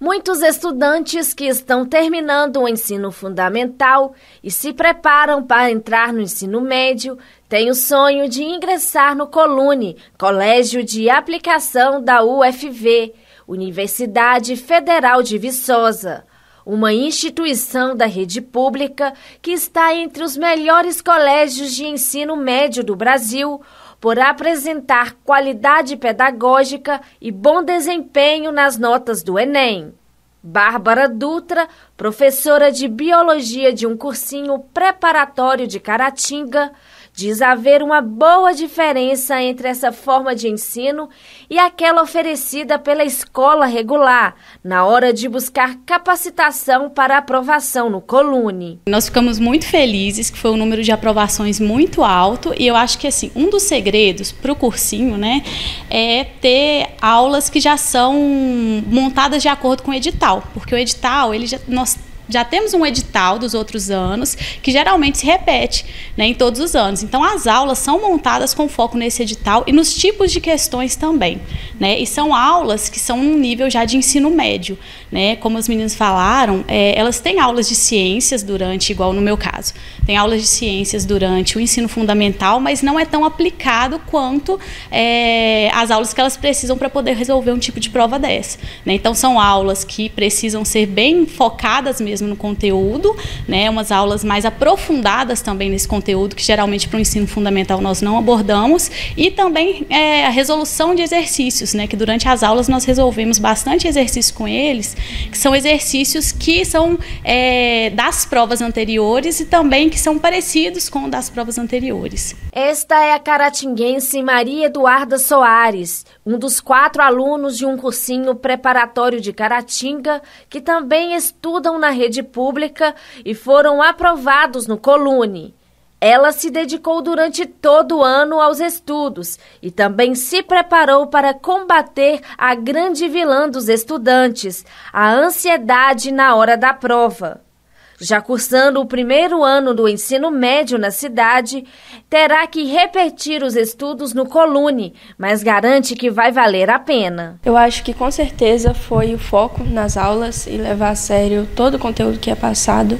Muitos estudantes que estão terminando o ensino fundamental e se preparam para entrar no ensino médio têm o sonho de ingressar no Colune, Colégio de Aplicação da UFV, Universidade Federal de Viçosa, uma instituição da rede pública que está entre os melhores colégios de ensino médio do Brasil por apresentar qualidade pedagógica e bom desempenho nas notas do Enem. Bárbara Dutra, professora de biologia de um cursinho preparatório de Caratinga, diz haver uma boa diferença entre essa forma de ensino e aquela oferecida pela escola regular, na hora de buscar capacitação para aprovação no Colune. Nós ficamos muito felizes que foi um número de aprovações muito alto e eu acho que assim, um dos segredos para o cursinho, né, é ter aulas que já são montadas de acordo com o edital, porque o edital, ele já, nós já temos um edital dos outros anos que geralmente se repete né, em todos os anos. Então, as aulas são montadas com foco nesse edital e nos tipos de questões também. Né? E são aulas que são um nível já de ensino médio. Né? Como os meninos falaram, é, elas têm aulas de ciências durante, igual no meu caso, tem aulas de ciências durante o ensino fundamental, mas não é tão aplicado quanto é, as aulas que elas precisam para poder resolver um tipo de prova dessa. Né? Então, são aulas que precisam ser bem focadas mesmo no conteúdo, né? Umas aulas mais aprofundadas também nesse conteúdo, que geralmente para o ensino fundamental nós não abordamos, e também é, a resolução de exercícios, né? Que durante as aulas nós resolvemos bastante exercícios com eles, que são exercícios que são é, das provas anteriores e também que são parecidos com das provas anteriores. Esta é a caratinguense Maria Eduarda Soares, um dos quatro alunos de um cursinho preparatório de Caratinga, que também estudam na rede pública e foram aprovados no Colune. Ela se dedicou durante todo o ano aos estudos e também se preparou para combater a grande vilã dos estudantes, a ansiedade na hora da prova. Já cursando o primeiro ano do ensino médio na cidade, terá que repetir os estudos no Colune, mas garante que vai valer a pena. Eu acho que com certeza foi o foco nas aulas e levar a sério todo o conteúdo que é passado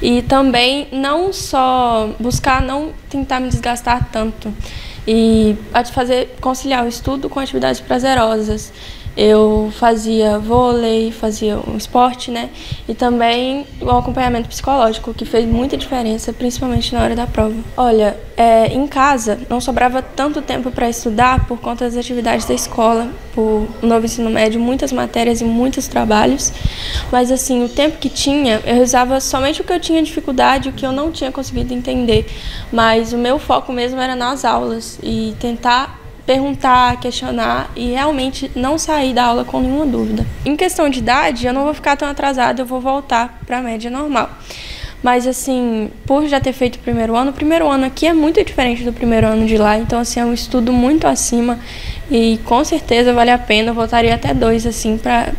e também não só buscar não tentar me desgastar tanto e fazer conciliar o estudo com atividades prazerosas eu fazia vôlei, fazia um esporte, né? E também o acompanhamento psicológico, que fez muita diferença, principalmente na hora da prova. Olha, é, em casa não sobrava tanto tempo para estudar por conta das atividades da escola, por novo ensino médio, muitas matérias e muitos trabalhos. Mas assim, o tempo que tinha, eu usava somente o que eu tinha dificuldade, o que eu não tinha conseguido entender. Mas o meu foco mesmo era nas aulas e tentar perguntar, questionar e realmente não sair da aula com nenhuma dúvida. Em questão de idade, eu não vou ficar tão atrasada, eu vou voltar para a média normal. Mas assim, por já ter feito o primeiro ano, o primeiro ano aqui é muito diferente do primeiro ano de lá, então assim, é um estudo muito acima e com certeza vale a pena, eu voltaria até dois assim para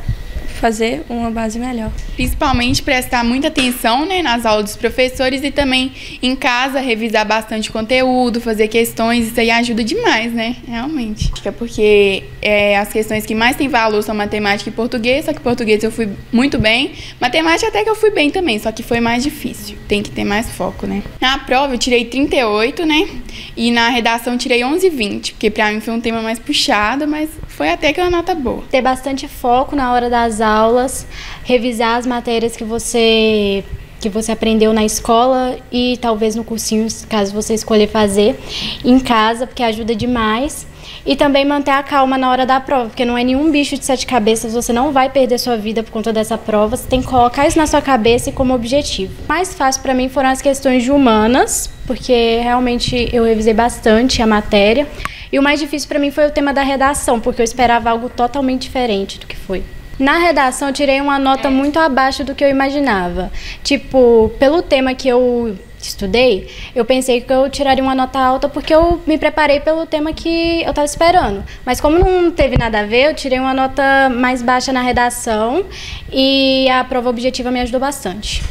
fazer uma base melhor. Principalmente prestar muita atenção né, nas aulas dos professores e também em casa revisar bastante conteúdo, fazer questões, isso aí ajuda demais, né? Realmente. Acho que é porque é, as questões que mais têm valor são matemática e português, só que português eu fui muito bem. Matemática até que eu fui bem também, só que foi mais difícil. Tem que ter mais foco, né? Na prova eu tirei 38, né? E na redação tirei 11,20, porque para mim foi um tema mais puxado, mas foi até que uma nota boa. Ter bastante foco na hora das aulas, revisar as matérias que você que você aprendeu na escola e talvez no cursinho, caso você escolher fazer em casa, porque ajuda demais. E também manter a calma na hora da prova, porque não é nenhum bicho de sete cabeças, você não vai perder sua vida por conta dessa prova, você tem que colocar isso na sua cabeça e como objetivo. Mais fácil para mim foram as questões de humanas, porque realmente eu revisei bastante a matéria. E o mais difícil para mim foi o tema da redação, porque eu esperava algo totalmente diferente do que foi. Na redação, eu tirei uma nota muito abaixo do que eu imaginava. Tipo, pelo tema que eu estudei, eu pensei que eu tiraria uma nota alta porque eu me preparei pelo tema que eu estava esperando. Mas como não teve nada a ver, eu tirei uma nota mais baixa na redação e a prova objetiva me ajudou bastante.